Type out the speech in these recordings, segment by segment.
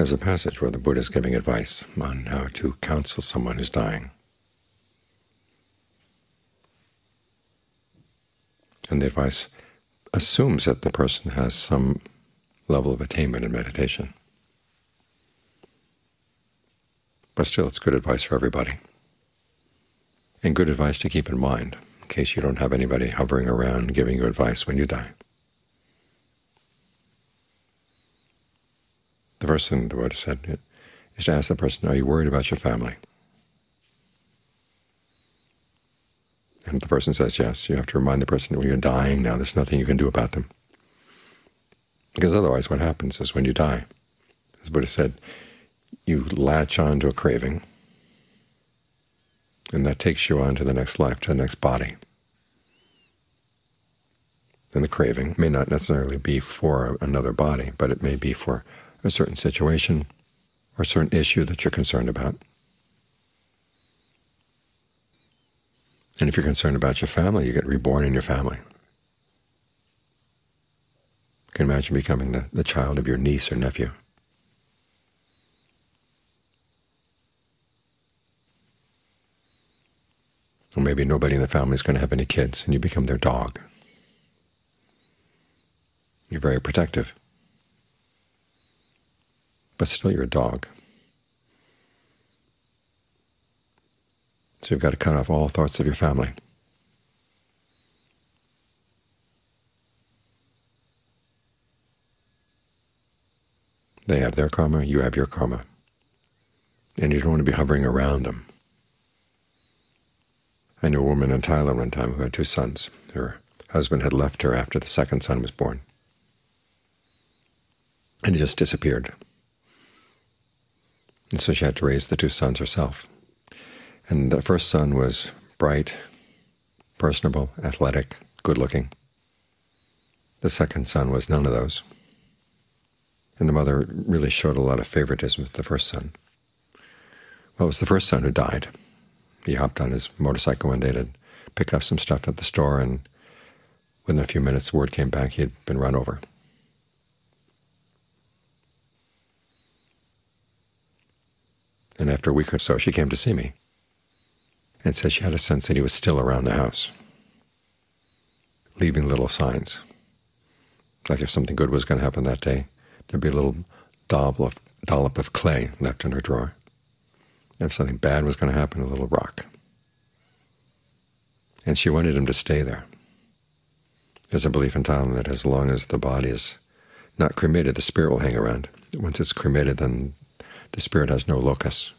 There's a passage where the Buddha is giving advice on how to counsel someone who's dying. And the advice assumes that the person has some level of attainment in meditation. But still, it's good advice for everybody, and good advice to keep in mind in case you don't have anybody hovering around giving you advice when you die. The first thing the Buddha said is to ask the person, are you worried about your family? And if the person says yes, you have to remind the person when you're dying now, there's nothing you can do about them. Because otherwise what happens is when you die, as Buddha said, you latch on to a craving, and that takes you on to the next life, to the next body. And the craving may not necessarily be for another body, but it may be for a certain situation or a certain issue that you're concerned about. And if you're concerned about your family, you get reborn in your family. You can imagine becoming the, the child of your niece or nephew. Or maybe nobody in the family is going to have any kids, and you become their dog. You're very protective, but still you're a dog. So you've got to cut off all thoughts of your family. They have their karma, you have your karma. And you don't want to be hovering around them. I knew a woman in Thailand one time who had two sons. Her husband had left her after the second son was born, and he just disappeared. And so she had to raise the two sons herself. And the first son was bright, personable, athletic, good-looking. The second son was none of those. And the mother really showed a lot of favoritism with the first son. Well, it was the first son who died. He hopped on his motorcycle one day to pick up some stuff at the store, and within a few minutes word came back he had been run over. And after a week or so she came to see me and said she had a sense that he was still around the house, leaving little signs. Like if something good was going to happen that day, there'd be a little dollop of, dollop of clay left in her drawer. And if something bad was going to happen, a little rock. And she wanted him to stay there. There's a belief in Thailand that as long as the body is not cremated, the spirit will hang around. Once it's cremated, then the spirit has no locus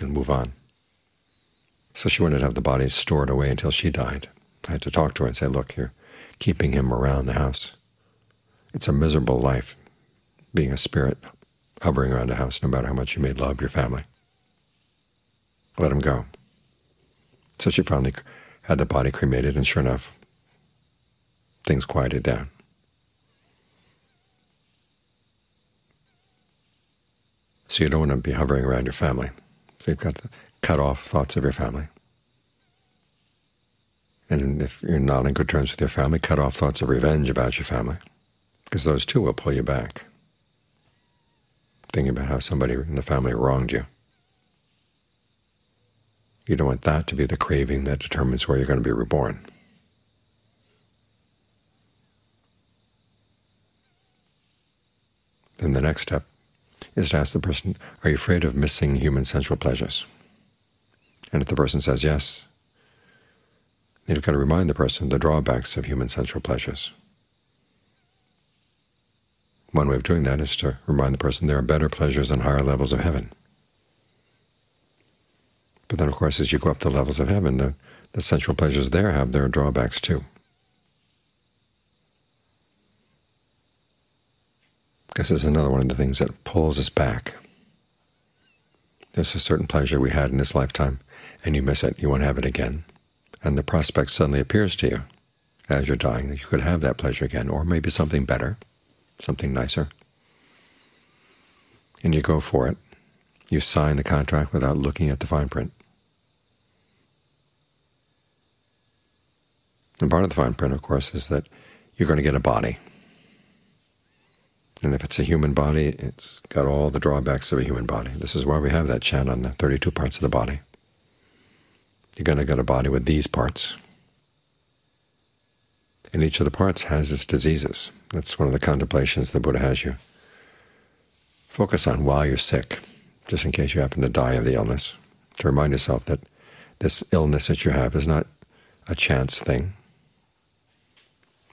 and move on. So she wanted to have the body stored away until she died. I had to talk to her and say, look, you're keeping him around the house. It's a miserable life being a spirit hovering around a house, no matter how much you may love your family let him go. So she finally had the body cremated, and sure enough, things quieted down. So you don't want to be hovering around your family. So you've got to cut off thoughts of your family. And if you're not on good terms with your family, cut off thoughts of revenge about your family, because those too will pull you back, thinking about how somebody in the family wronged you. You don't want that to be the craving that determines where you're going to be reborn. Then the next step is to ask the person, are you afraid of missing human sensual pleasures? And if the person says yes, then you've got to remind the person the drawbacks of human sensual pleasures. One way of doing that is to remind the person there are better pleasures and higher levels of heaven. But then, of course, as you go up the levels of heaven, the, the sensual pleasures there have their drawbacks too. This is another one of the things that pulls us back. There's a certain pleasure we had in this lifetime, and you miss it. You won't have it again. And the prospect suddenly appears to you as you're dying that you could have that pleasure again, or maybe something better, something nicer. And you go for it. You sign the contract without looking at the fine print. And part of the fine print, of course, is that you're going to get a body. And if it's a human body, it's got all the drawbacks of a human body. This is why we have that chant on the 32 parts of the body. You're going to get a body with these parts. And each of the parts has its diseases. That's one of the contemplations the Buddha has you focus on while you're sick, just in case you happen to die of the illness, to remind yourself that this illness that you have is not a chance thing.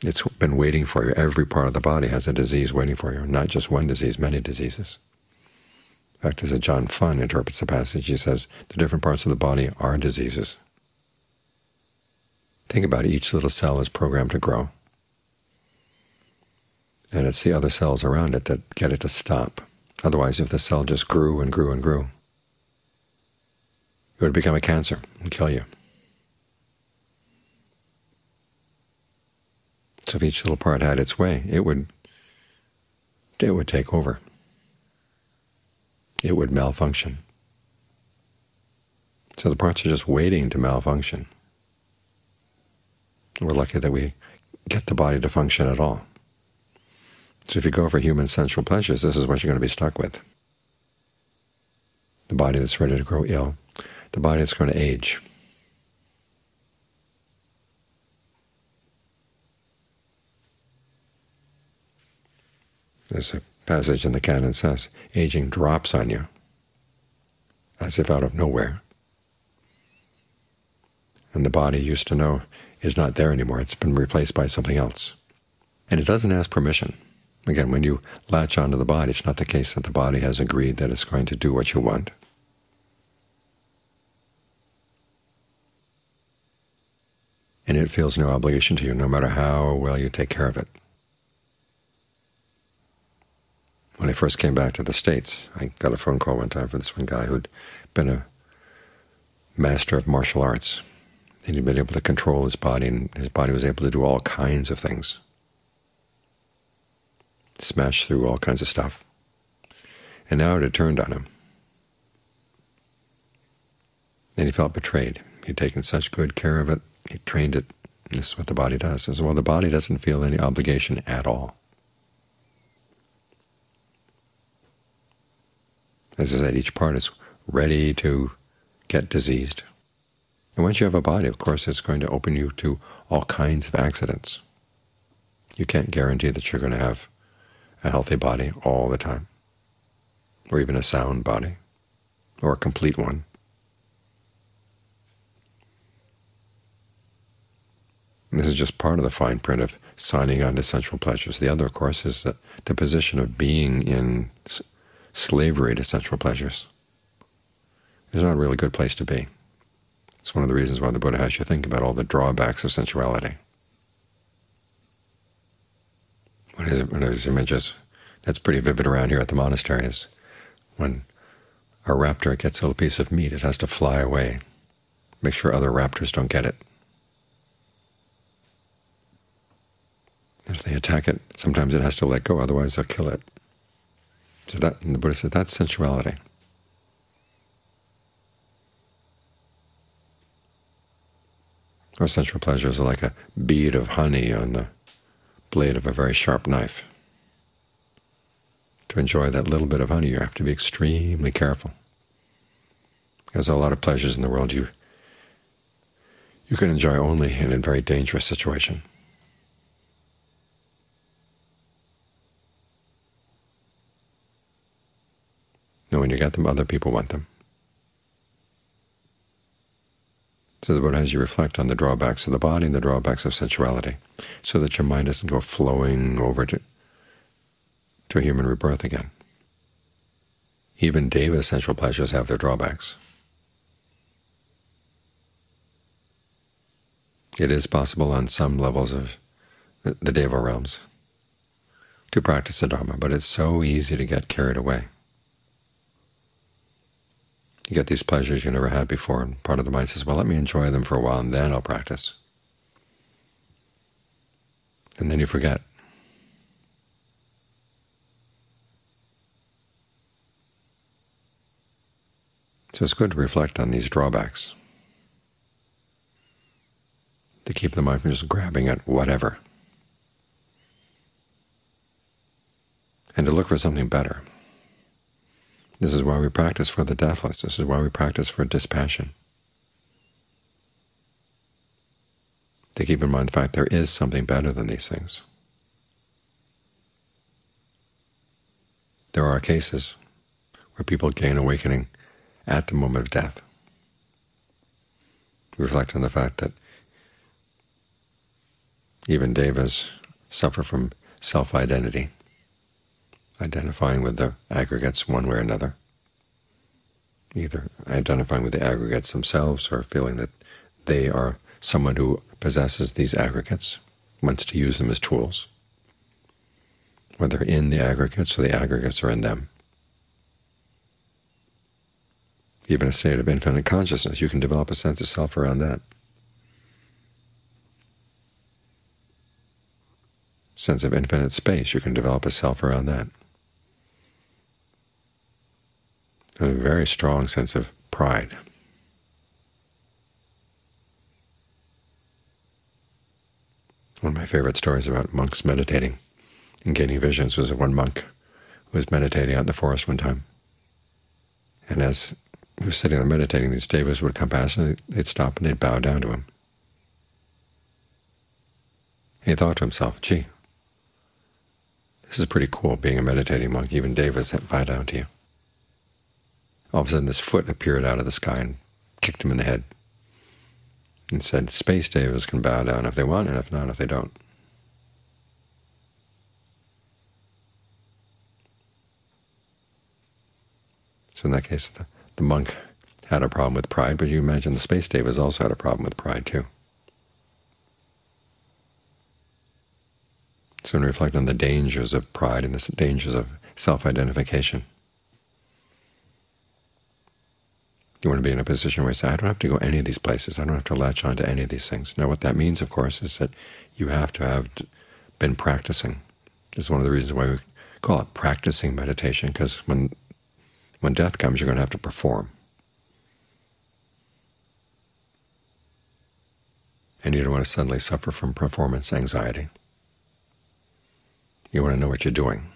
It's been waiting for you. Every part of the body has a disease waiting for you, not just one disease, many diseases. In fact, as Ajaan Fuang interprets the passage, he says the different parts of the body are diseases. Think about it. Each little cell is programmed to grow, and it's the other cells around it that get it to stop. Otherwise, if the cell just grew and grew and grew, it would become a cancer and kill you. So if each little part had its way, it would it would take over. It would malfunction. So the parts are just waiting to malfunction. We're lucky that we get the body to function at all. So if you go for human sensual pleasures, this is what you're going to be stuck with. The body that's ready to grow ill, the body that's going to age. There's a passage in the canon says, aging drops on you, as if out of nowhere. And the body used to know is not there anymore. It's been replaced by something else. And it doesn't ask permission. Again, when you latch onto the body, it's not the case that the body has agreed that it's going to do what you want. And it feels no obligation to you, no matter how well you take care of it. When I first came back to the States, I got a phone call one time from this one guy who'd been a master of martial arts. And he'd been able to control his body, and his body was able to do all kinds of things, smash through all kinds of stuff. And now it had turned on him. And he felt betrayed. He'd taken such good care of it. He trained it. This is what the body does. As well, the body doesn't feel any obligation at all. As I said, each part is ready to get diseased. And once you have a body, of course, it's going to open you to all kinds of accidents. You can't guarantee that you're going to have a healthy body all the time, or even a sound body, or a complete one. And this is just part of the fine print of signing on to sensual pleasures. The other, of course, is the, the position of being in slavery to sensual pleasures. It's not a really good place to be. It's one of the reasons why the Buddha has you think about all the drawbacks of sensuality. one of those images that's pretty vivid around here at the monastery is when a raptor gets a little piece of meat, it has to fly away, make sure other raptors don't get it. if they attack it, sometimes it has to let go, otherwise they'll kill it. So that, the Buddha said, that's sensuality. Or sensual pleasures are like a bead of honey on the blade of a very sharp knife. To enjoy that little bit of honey, you have to be extremely careful. There's a lot of pleasures in the world you you can enjoy only in a very dangerous situation. Them, other people want them. So the Buddha has you reflect on the drawbacks of the body and the drawbacks of sensuality, so that your mind doesn't go flowing over to, to a human rebirth again. Even Deva's sensual pleasures have their drawbacks. It is possible on some levels of the Deva realms to practice the Dharma, but it's so easy to get carried away. You get these pleasures you never had before, and part of the mind says, well, let me enjoy them for a while, and then I'll practice. And then you forget. So it's good to reflect on these drawbacks, to keep the mind from just grabbing at whatever. and to look for something better. This is why we practice for the deathless. This is why we practice for dispassion. To keep in mind the fact there is something better than these things. There are cases where people gain awakening at the moment of death. Reflect on the fact that even devas suffer from self-identity, identifying with the aggregates one way or another, either identifying with the aggregates themselves or feeling that they are someone who possesses these aggregates, wants to use them as tools, whether in the aggregates or the aggregates are in them. Even a state of infinite consciousness, you can develop a sense of self around that. Sense of infinite space, you can develop a self around that. A very strong sense of pride. One of my favorite stories about monks meditating and gaining visions was of one monk who was meditating out in the forest one time. And as he was sitting there meditating, these devas would come past and they'd stop and they'd bow down to him. He thought to himself, gee, this is pretty cool being a meditating monk. Even devas bow down to you. All of a sudden this foot appeared out of the sky and kicked him in the head and said, space devas can bow down if they want, and if not, if they don't. So in that case, the, the monk had a problem with pride, but you imagine the space devas also had a problem with pride too. So when reflect on the dangers of pride and the dangers of self-identification, You want to be in a position where you say, I don't have to go any of these places. I don't have to latch on to any of these things. Now what that means, of course, is that you have to have been practicing. This is one of the reasons why we call it practicing meditation, because when, when death comes, you're going to have to perform. And you don't want to suddenly suffer from performance anxiety. You want to know what you're doing.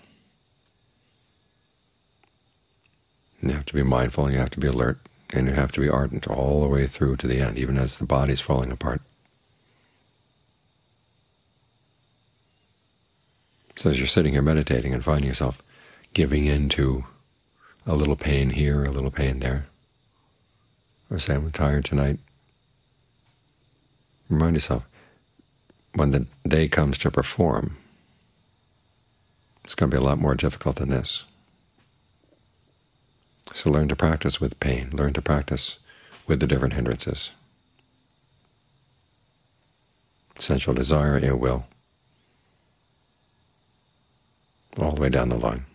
You have to be mindful and you have to be alert and you have to be ardent all the way through to the end, even as the body's falling apart. So as you're sitting here meditating and finding yourself giving in to a little pain here, a little pain there, or say, I'm tired tonight, remind yourself, when the day comes to perform, it's going to be a lot more difficult than this. So learn to practice with pain. Learn to practice with the different hindrances. Sensual desire, ill will, all the way down the line.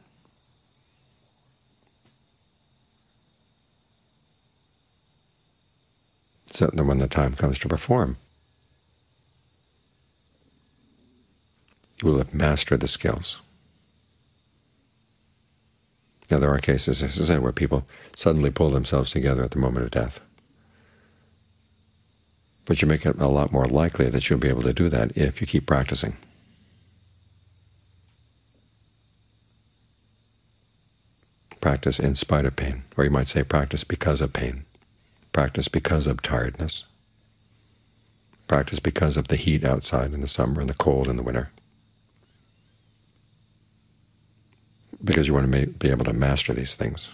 So that when the time comes to perform, you will have mastered the skills. Now, there are cases, as I said, where people suddenly pull themselves together at the moment of death. But you make it a lot more likely that you'll be able to do that if you keep practicing. Practice in spite of pain, or you might say practice because of pain. Practice because of tiredness. Practice because of the heat outside in the summer and the cold in the winter. Because you want to be able to master these things.